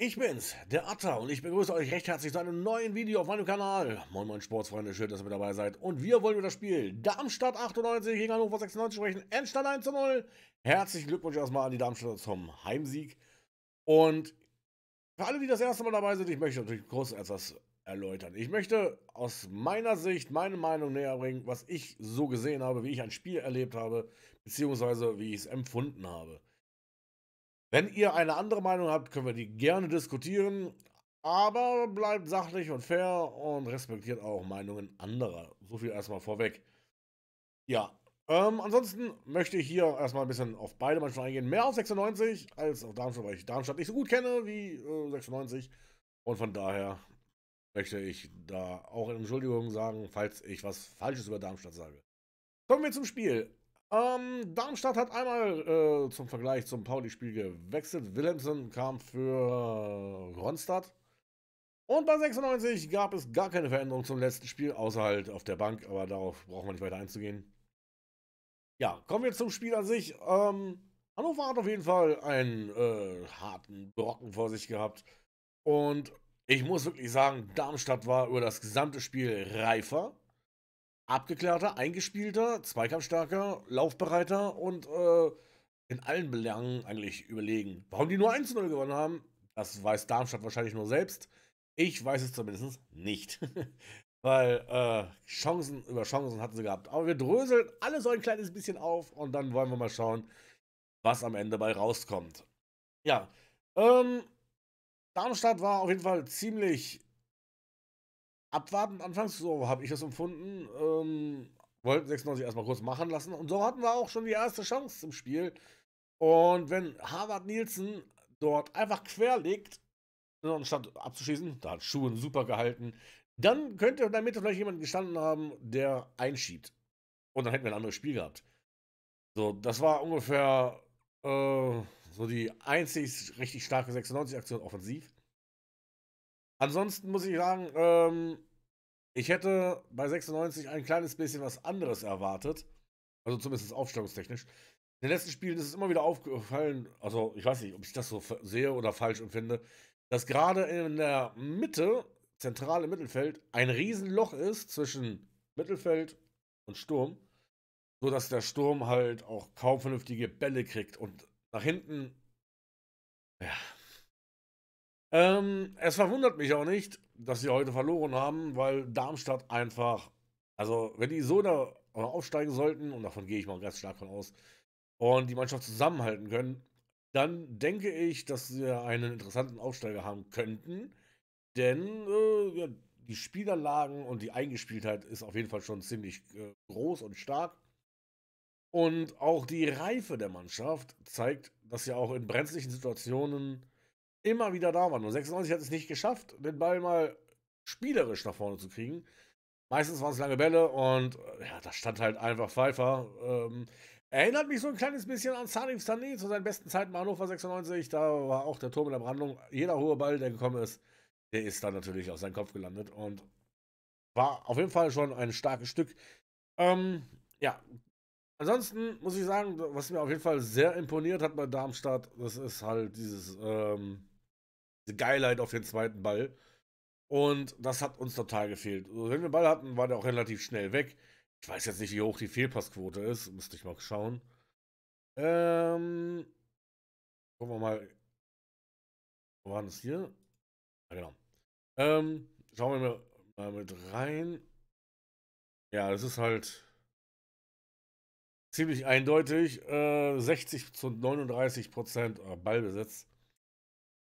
Ich bin's, der Atta, und ich begrüße euch recht herzlich zu einem neuen Video auf meinem Kanal. Moin Moin Sportsfreunde, schön, dass ihr mit dabei seid. Und wir wollen über das Spiel Darmstadt 98 gegen Hannover 96 sprechen. Endstand 1 zu 0. Herzlichen Glückwunsch erstmal an die Darmstädter zum Heimsieg. Und für alle, die das erste Mal dabei sind, ich möchte natürlich kurz etwas erläutern. Ich möchte aus meiner Sicht meine Meinung näher bringen, was ich so gesehen habe, wie ich ein Spiel erlebt habe, beziehungsweise wie ich es empfunden habe. Wenn ihr eine andere Meinung habt, können wir die gerne diskutieren, aber bleibt sachlich und fair und respektiert auch Meinungen anderer. So viel erstmal vorweg. Ja, ähm, ansonsten möchte ich hier erstmal ein bisschen auf beide Mannschaften eingehen. Mehr auf 96 als auf Darmstadt, weil ich Darmstadt nicht so gut kenne wie äh, 96. Und von daher möchte ich da auch in Entschuldigung sagen, falls ich was Falsches über Darmstadt sage. Kommen wir zum Spiel. Ähm, Darmstadt hat einmal äh, zum Vergleich zum Pauli-Spiel gewechselt. Willemsen kam für äh, Ronstadt. Und bei 96 gab es gar keine Veränderung zum letzten Spiel, außer halt auf der Bank, aber darauf braucht man nicht weiter einzugehen. Ja, kommen wir zum Spiel an sich. Ähm, Hannover hat auf jeden Fall einen äh, harten Brocken vor sich gehabt. Und ich muss wirklich sagen, Darmstadt war über das gesamte Spiel reifer abgeklärter, eingespielter, zweikampfstarker, laufbereiter und äh, in allen Belangen eigentlich überlegen. Warum die nur 1-0 gewonnen haben, das weiß Darmstadt wahrscheinlich nur selbst. Ich weiß es zumindest nicht. Weil äh, Chancen über Chancen hatten sie gehabt. Aber wir dröseln alle so ein kleines bisschen auf und dann wollen wir mal schauen, was am Ende bei rauskommt. Ja, ähm, Darmstadt war auf jeden Fall ziemlich abwartend anfangs, so habe ich es empfunden. Ähm, wollten 96 erstmal kurz machen lassen. Und so hatten wir auch schon die erste Chance im Spiel. Und wenn Harvard Nielsen dort einfach quer liegt, anstatt abzuschießen, da hat Schuhen super gehalten, dann könnte Mitte vielleicht jemand gestanden haben, der einschiebt. Und dann hätten wir ein anderes Spiel gehabt. So, das war ungefähr äh, so die einzig richtig starke 96-Aktion offensiv. Ansonsten muss ich sagen, ähm, ich hätte bei 96 ein kleines bisschen was anderes erwartet. Also zumindest aufstellungstechnisch. In den letzten Spielen ist es immer wieder aufgefallen, also ich weiß nicht, ob ich das so sehe oder falsch empfinde, dass gerade in der Mitte, zentral im Mittelfeld, ein Riesenloch ist zwischen Mittelfeld und Sturm, sodass der Sturm halt auch kaum vernünftige Bälle kriegt und nach hinten, ja, ähm, es verwundert mich auch nicht, dass sie heute verloren haben, weil Darmstadt einfach, also wenn die so da aufsteigen sollten, und davon gehe ich mal ganz stark von aus, und die Mannschaft zusammenhalten können, dann denke ich, dass sie einen interessanten Aufsteiger haben könnten. Denn äh, ja, die Spielanlagen und die Eingespieltheit ist auf jeden Fall schon ziemlich äh, groß und stark. Und auch die Reife der Mannschaft zeigt, dass sie auch in brenzlichen Situationen immer wieder da waren. Und 96 hat es nicht geschafft, den Ball mal spielerisch nach vorne zu kriegen. Meistens waren es lange Bälle und äh, ja, da stand halt einfach Pfeiffer. Ähm, erinnert mich so ein kleines bisschen an Salif Sané zu seinen besten Zeiten bei Hannover 96. Da war auch der Turm in der Brandung. Jeder hohe Ball, der gekommen ist, der ist dann natürlich auf seinen Kopf gelandet und war auf jeden Fall schon ein starkes Stück. Ähm, ja, ansonsten muss ich sagen, was mir auf jeden Fall sehr imponiert hat bei Darmstadt, das ist halt dieses ähm, Geilheit auf den zweiten Ball. Und das hat uns total gefehlt. Also, wenn wir Ball hatten, war der auch relativ schnell weg. Ich weiß jetzt nicht, wie hoch die Fehlpassquote ist. Müsste ich mal schauen. Ähm. Gucken wir mal. Wo war das hier? Ja, genau. Ähm, schauen wir mal mit rein. Ja, das ist halt ziemlich eindeutig. Äh, 60 zu 39 Prozent äh, Ballbesitz.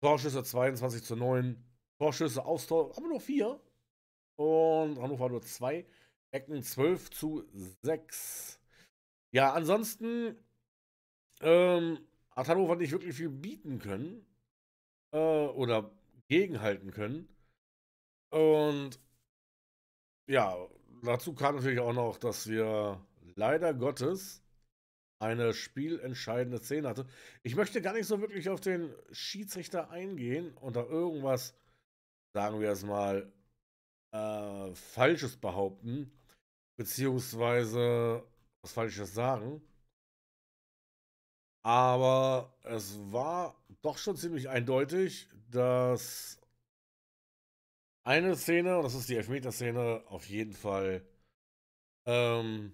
Torschüsse 22 zu 9. Torschüsse aufs Tor, aber nur 4. Und Hannover nur 2. Ecken 12 zu 6. Ja, ansonsten ähm, hat Hannover nicht wirklich viel bieten können. Äh, oder gegenhalten können. Und ja, dazu kam natürlich auch noch, dass wir leider Gottes eine spielentscheidende Szene hatte. Ich möchte gar nicht so wirklich auf den Schiedsrichter eingehen und da irgendwas, sagen wir es mal, äh, Falsches behaupten, beziehungsweise was Falsches sagen. Aber es war doch schon ziemlich eindeutig, dass eine Szene, und das ist die Elfmeter-Szene, auf jeden Fall ähm,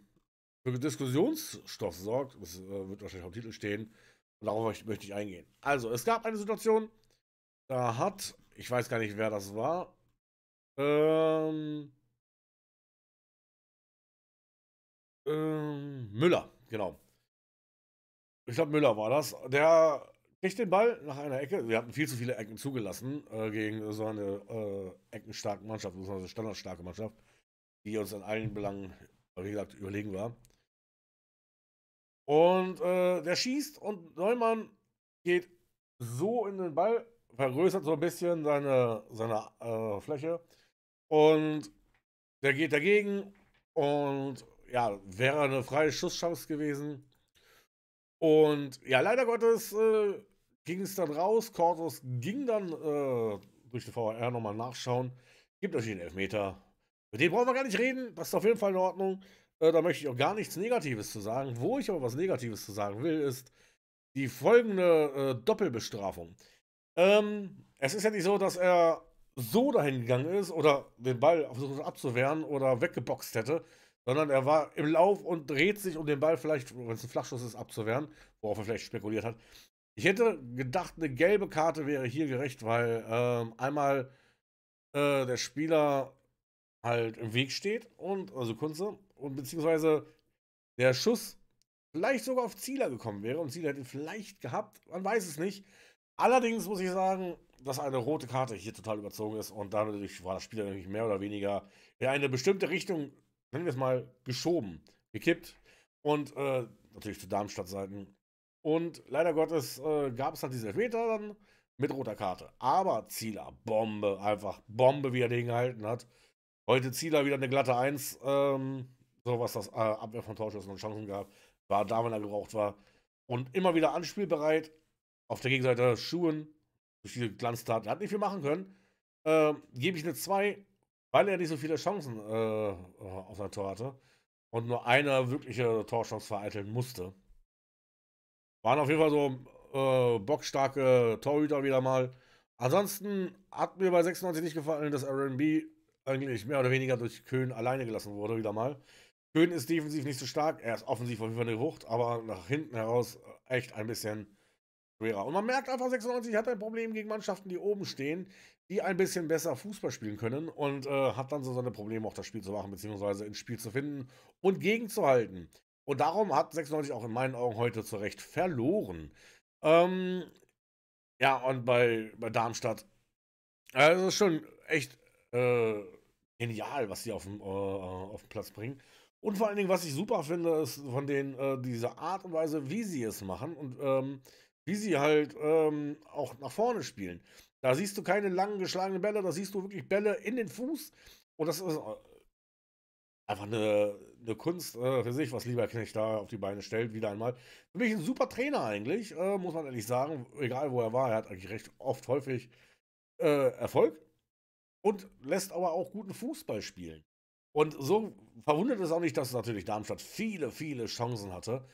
für Diskussionsstoff sorgt. Das äh, wird wahrscheinlich dem Titel stehen. Und darauf möchte ich eingehen. Also, es gab eine Situation, da hat, ich weiß gar nicht, wer das war, ähm, ähm, Müller, genau. Ich glaube, Müller war das. Der kriegt den Ball nach einer Ecke. Wir hatten viel zu viele Ecken zugelassen äh, gegen so eine äh, eckenstarke Mannschaft, so eine standardstarke Mannschaft, die uns in allen Belangen, wie gesagt, überlegen war. Und äh, der schießt und Neumann geht so in den Ball, vergrößert so ein bisschen seine, seine äh, Fläche und der geht dagegen und ja, wäre eine freie Schusschance gewesen. Und ja, leider Gottes äh, ging es dann raus. Cortus ging dann äh, durch den VR nochmal nachschauen. Gibt euch den Elfmeter. Mit dem brauchen wir gar nicht reden. Das ist auf jeden Fall in Ordnung. Äh, da möchte ich auch gar nichts Negatives zu sagen. Wo ich aber was Negatives zu sagen will, ist die folgende äh, Doppelbestrafung. Ähm, es ist ja nicht so, dass er so dahin gegangen ist oder den Ball versucht abzuwehren oder weggeboxt hätte, sondern er war im Lauf und dreht sich, um den Ball vielleicht, wenn es ein Flachschuss ist, abzuwehren, worauf er vielleicht spekuliert hat. Ich hätte gedacht, eine gelbe Karte wäre hier gerecht, weil ähm, einmal äh, der Spieler halt im Weg steht und, also Kunze, und beziehungsweise der Schuss vielleicht sogar auf Zieler gekommen wäre und Zieler hätte ihn vielleicht gehabt, man weiß es nicht. Allerdings muss ich sagen, dass eine rote Karte hier total überzogen ist und dadurch war das Spiel natürlich mehr oder weniger in eine bestimmte Richtung, nennen wir es mal, geschoben, gekippt und äh, natürlich zu Darmstadt-Seiten und leider Gottes äh, gab es dann diese Elfmeter dann mit roter Karte. Aber Zieler, Bombe, einfach Bombe, wie er den gehalten hat. Heute Zieler wieder eine glatte Eins, ähm, so was das äh, Abwehr von Torschüssen und Chancen gab, war da, wenn er gebraucht war. Und immer wieder anspielbereit. Auf der Gegenseite Schuhen, durch diese Glanztat, er hat nicht viel machen können. Äh, Gebe ich eine 2, weil er nicht so viele Chancen äh, auf sein Tor hatte und nur eine wirkliche Torchance vereiteln musste. Waren auf jeden Fall so äh, bockstarke Torhüter wieder mal. Ansonsten hat mir bei 96 nicht gefallen, dass RB eigentlich mehr oder weniger durch Köhn alleine gelassen wurde, wieder mal. Köhn ist defensiv nicht so stark, er ist offensiv auf jeden Fall eine Wucht, aber nach hinten heraus echt ein bisschen schwerer. Und man merkt einfach, 96 hat ein Problem gegen Mannschaften, die oben stehen, die ein bisschen besser Fußball spielen können und äh, hat dann so seine Probleme, auch das Spiel zu machen, beziehungsweise ins Spiel zu finden und gegenzuhalten. Und darum hat 96 auch in meinen Augen heute zu Recht verloren. Ähm, ja, und bei, bei Darmstadt, also schon echt äh, genial, was sie auf dem, äh, auf den Platz bringen. Und vor allen Dingen, was ich super finde, ist von denen äh, diese Art und Weise, wie sie es machen und ähm, wie sie halt ähm, auch nach vorne spielen. Da siehst du keine langen geschlagenen Bälle, da siehst du wirklich Bälle in den Fuß. Und das ist äh, einfach eine, eine Kunst äh, für sich, was Lieberknecht da auf die Beine stellt, wieder einmal. Für mich ein super Trainer eigentlich, äh, muss man ehrlich sagen. Egal wo er war, er hat eigentlich recht oft häufig äh, Erfolg und lässt aber auch guten Fußball spielen. Und so verwundert es auch nicht, dass natürlich Darmstadt viele, viele Chancen hatte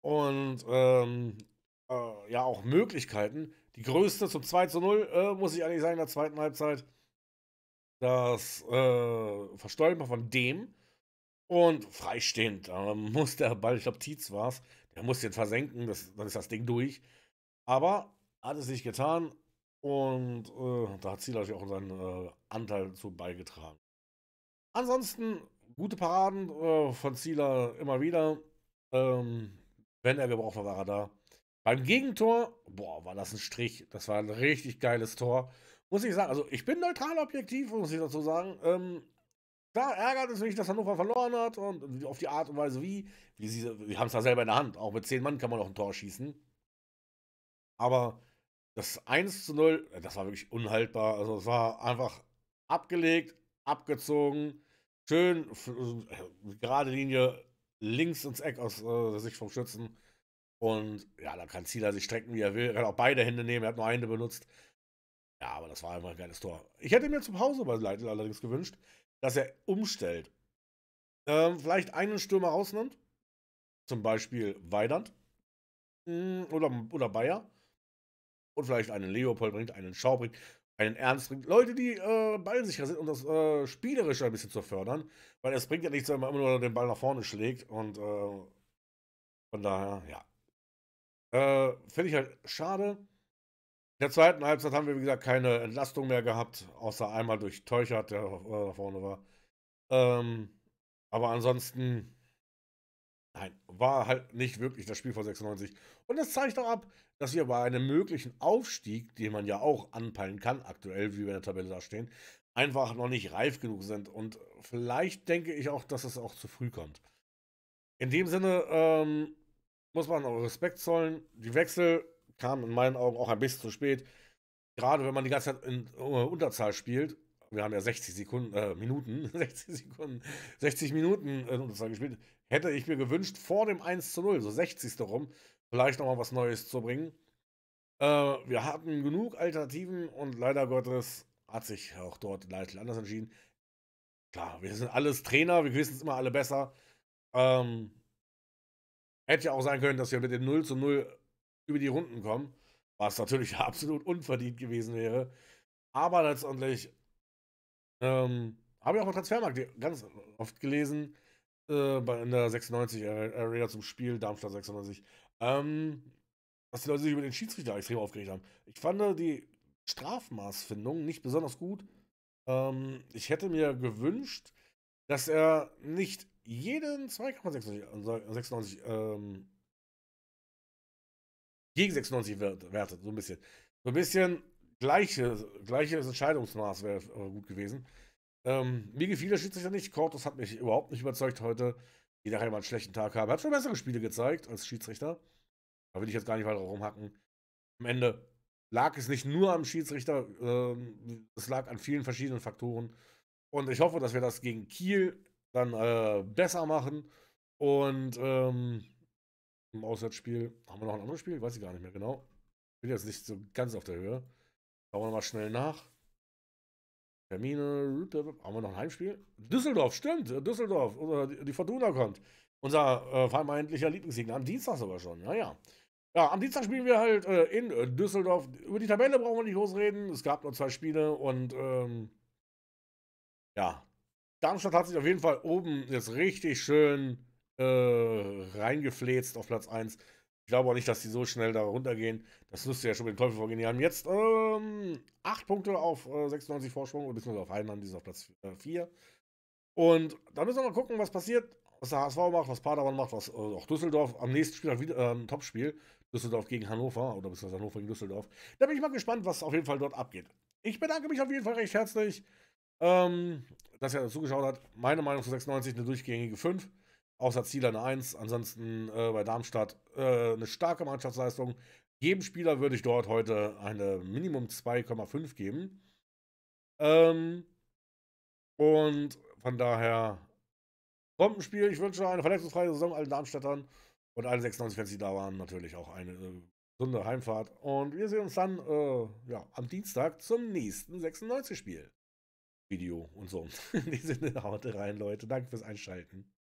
und ähm, äh, ja auch Möglichkeiten. Die größte zum 2 zu 0, äh, muss ich eigentlich sagen, in der zweiten Halbzeit. Das äh, Verstolpern von dem, und freistehend. Da muss der Ball, ich glaube, Tietz war es, der muss den versenken, das, dann ist das Ding durch. Aber hat es nicht getan und äh, da hat Ziel natürlich auch seinen äh, Anteil zu beigetragen. Ansonsten gute Paraden äh, von Zieler immer wieder. Ähm, wenn er gebraucht war, war er da. Beim Gegentor, boah, war das ein Strich. Das war ein richtig geiles Tor. Muss ich sagen, also ich bin neutral objektiv, muss ich dazu sagen. Ähm, Klar, ärgert es mich, dass Hannover verloren hat und auf die Art und Weise wie. wie sie, sie haben es da selber in der Hand. Auch mit zehn Mann kann man noch ein Tor schießen. Aber das 1 zu 0, äh, das war wirklich unhaltbar. Also es war einfach abgelegt, abgezogen, schön, äh, gerade Linie links ins Eck aus äh, Sicht vom Schützen. Und ja, da kann Zieler sich strecken, wie er will. Er kann auch beide Hände nehmen, er hat nur eine benutzt. Ja, aber das war einfach ein geiles Tor. Ich hätte mir zur Pause bei Leitl allerdings gewünscht, dass er umstellt. Ähm, vielleicht einen Stürmer rausnimmt. Zum Beispiel Weidand. hm, oder, oder Bayer. Und vielleicht einen Leopold bringt, einen Schau bringt, einen Ernst bringt. Leute, die äh, ballsicher sind, um das äh, Spielerische ein bisschen zu fördern. Weil es bringt ja nichts, wenn man immer nur den Ball nach vorne schlägt. Und äh, von daher, ja. Äh, Finde ich halt schade. In der zweiten Halbzeit haben wir, wie gesagt, keine Entlastung mehr gehabt, außer einmal durch Teuchert, der äh, da vorne war. Ähm, aber ansonsten Nein, war halt nicht wirklich das Spiel von 96. Und das zeigt auch ab, dass wir bei einem möglichen Aufstieg, den man ja auch anpeilen kann, aktuell, wie wir in der Tabelle da stehen, einfach noch nicht reif genug sind. Und vielleicht denke ich auch, dass es auch zu früh kommt. In dem Sinne ähm, muss man auch Respekt zollen. Die Wechsel kamen in meinen Augen auch ein bisschen zu spät. Gerade wenn man die ganze Zeit in uh, Unterzahl spielt. Wir haben ja 60 Sekunden, äh, Minuten, 60 Sekunden, 60 Minuten in Unterzahl gespielt hätte ich mir gewünscht, vor dem 1 zu 0, so 60. rum, vielleicht nochmal was Neues zu bringen. Äh, wir hatten genug Alternativen und leider Gottes hat sich auch dort Leitl anders entschieden. Klar, wir sind alles Trainer, wir wissen es immer alle besser. Ähm, hätte ja auch sein können, dass wir mit dem 0 zu 0 über die Runden kommen, was natürlich absolut unverdient gewesen wäre. Aber letztendlich ähm, habe ich auch im Transfermarkt ganz oft gelesen, äh, in der 96 Area zum Spiel, Darmstadt 96, ähm, dass die Leute sich über den Schiedsrichter extrem aufgeregt haben. Ich fand die Strafmaßfindung nicht besonders gut. Ähm, ich hätte mir gewünscht, dass er nicht jeden 2,96 ähm, gegen 96 wertet, so ein bisschen. So ein bisschen gleiche, gleiches Entscheidungsmaß wäre äh, gut gewesen. Ähm, mir gefiel der Schiedsrichter nicht. Cortus hat mich überhaupt nicht überzeugt heute. Die nachher mal einen schlechten Tag haben. Er hat schon bessere Spiele gezeigt als Schiedsrichter. Da will ich jetzt gar nicht weiter rumhacken. Am Ende lag es nicht nur am Schiedsrichter, ähm, es lag an vielen verschiedenen Faktoren. Und ich hoffe, dass wir das gegen Kiel dann äh, besser machen. Und ähm, im Auswärtsspiel haben wir noch ein anderes Spiel, weiß ich gar nicht mehr genau. Bin jetzt nicht so ganz auf der Höhe. Schauen wir mal schnell nach. Termine, haben wir noch ein Heimspiel? Düsseldorf, stimmt, Düsseldorf, oder die Fortuna kommt. Unser äh, vermeintlicher Lieblingsgegner, am Dienstag sogar schon, ja, ja. Am Dienstag spielen wir halt äh, in äh, Düsseldorf. Über die Tabelle brauchen wir nicht losreden. Es gab nur zwei Spiele und ähm, ja, Darmstadt hat sich auf jeden Fall oben jetzt richtig schön äh, reingefläzt auf Platz 1. Ich glaube auch nicht, dass die so schnell da runtergehen. Das müsste ja schon mit dem Teufel vorgehen. Die haben jetzt ähm, 8 Punkte auf äh, 96 Vorsprung, oder beziehungsweise auf Heidenheim, die sind auf Platz 4. Äh, Und da müssen wir mal gucken, was passiert, was der HSV macht, was Paderborn macht, was äh, auch Düsseldorf am nächsten Spiel wieder äh, ein Topspiel. Düsseldorf gegen Hannover, oder beziehungsweise Hannover gegen Düsseldorf. Da bin ich mal gespannt, was auf jeden Fall dort abgeht. Ich bedanke mich auf jeden Fall recht herzlich, ähm, dass ihr zugeschaut habt. Meine Meinung zu 96 eine durchgängige 5 außer Ziel eine 1. Ansonsten äh, bei Darmstadt äh, eine starke Mannschaftsleistung. Jedem Spieler würde ich dort heute eine Minimum 2,5 geben. Ähm, und von daher kommt ein Spiel. Ich wünsche eine verletzungsfreie Saison allen Darmstädtern und allen 96 Fans, die da waren, natürlich auch eine äh, gesunde Heimfahrt. Und wir sehen uns dann äh, ja, am Dienstag zum nächsten 96-Spiel. Video und so. In diesem Sinne, haut rein, Leute. Danke fürs Einschalten.